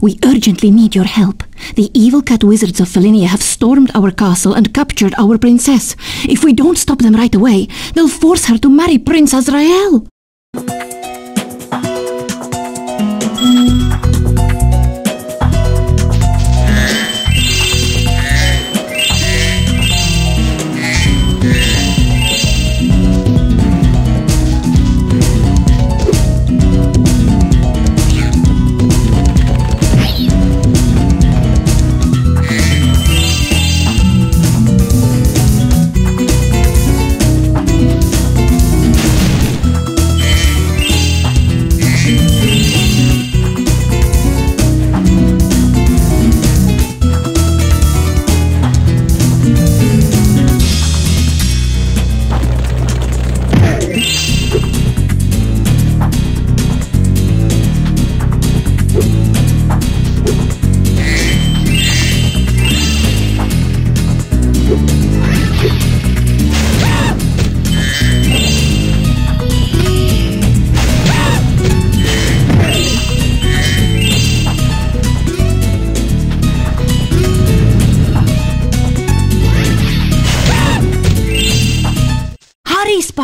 We urgently need your help. The evil cat wizards of Felinia have stormed our castle and captured our princess. If we don't stop them right away, they'll force her to marry Prince Azrael.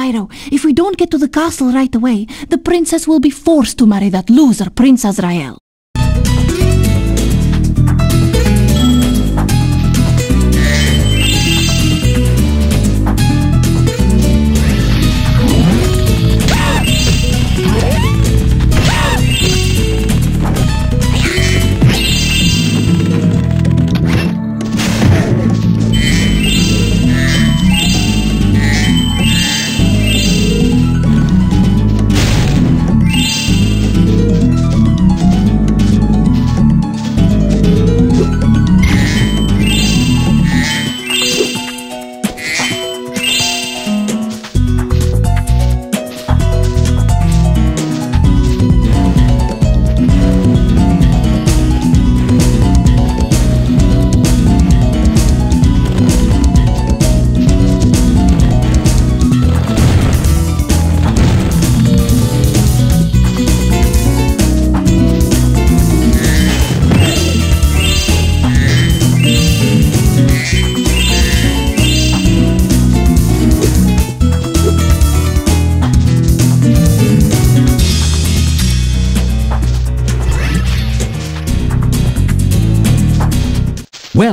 Spyro! If we don't get to the castle right away, the princess will be forced to marry that loser, Prince Azrael.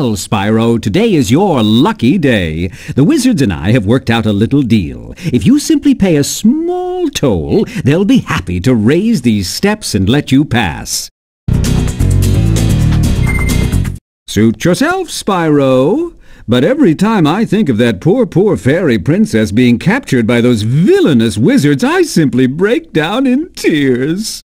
Well, Spyro, today is your lucky day. The wizards and I have worked out a little deal. If you simply pay a small toll, they'll be happy to raise these steps and let you pass. Suit yourself, Spyro. But every time I think of that poor, poor fairy princess being captured by those villainous wizards, I simply break down in tears.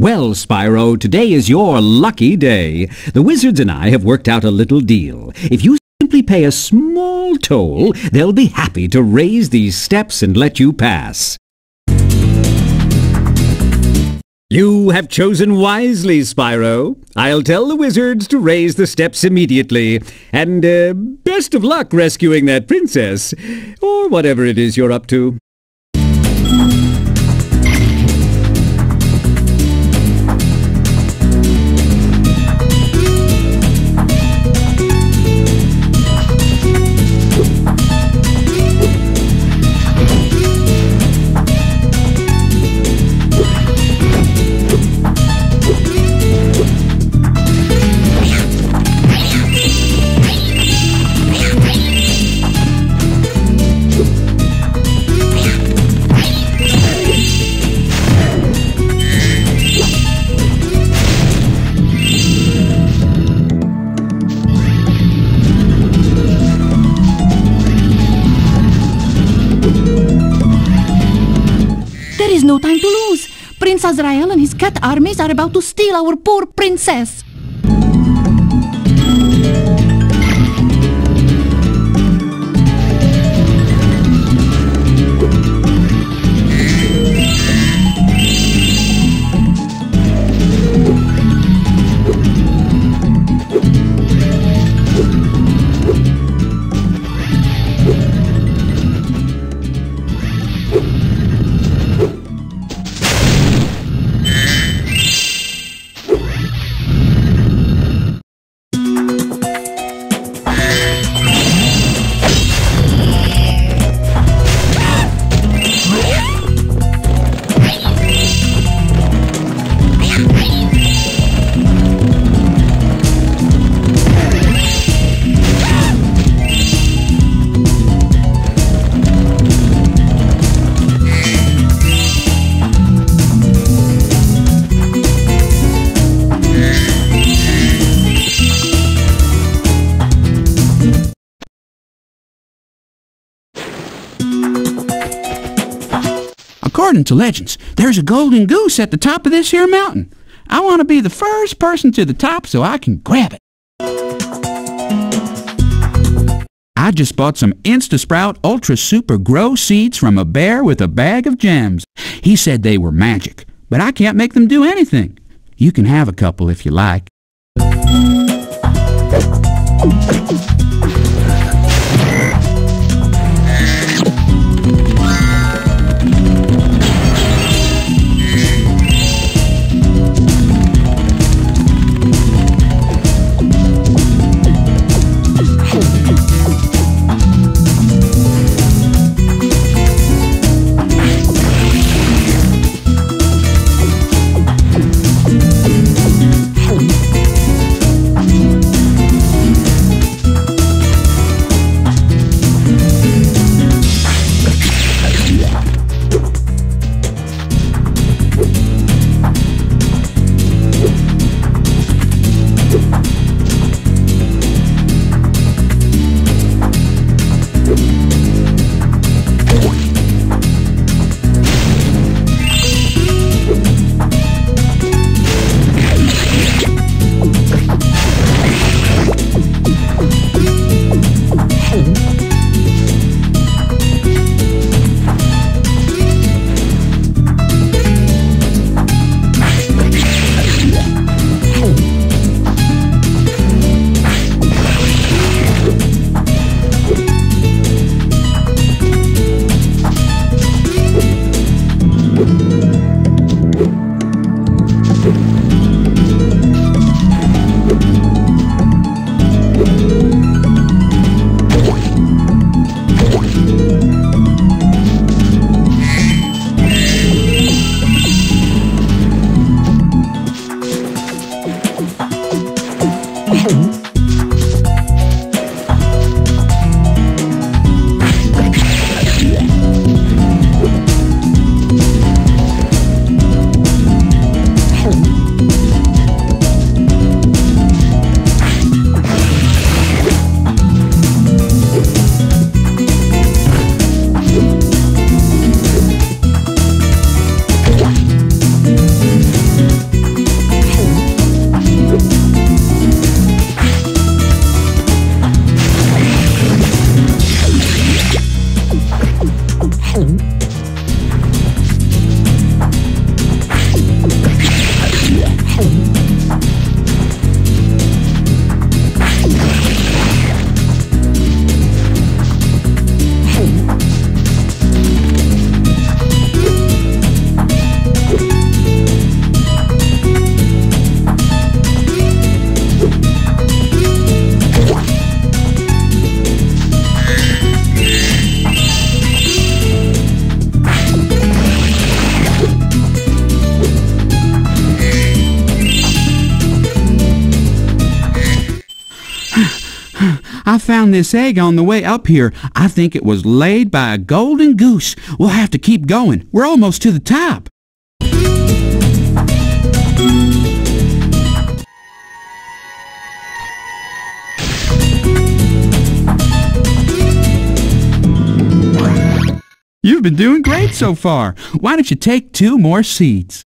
Well, Spyro, today is your lucky day. The wizards and I have worked out a little deal. If you simply pay a small toll, they'll be happy to raise these steps and let you pass. You have chosen wisely, Spyro. I'll tell the wizards to raise the steps immediately. And uh, best of luck rescuing that princess, or whatever it is you're up to. No time to lose. Prince Azrael and his cat armies are about to steal our poor princess. According to legends, there's a golden goose at the top of this here mountain. I want to be the first person to the top so I can grab it. I just bought some InstaSprout Ultra Super Grow seeds from a bear with a bag of gems. He said they were magic, but I can't make them do anything. You can have a couple if you like. I found this egg on the way up here. I think it was laid by a golden goose. We'll have to keep going. We're almost to the top. You've been doing great so far. Why don't you take two more seeds?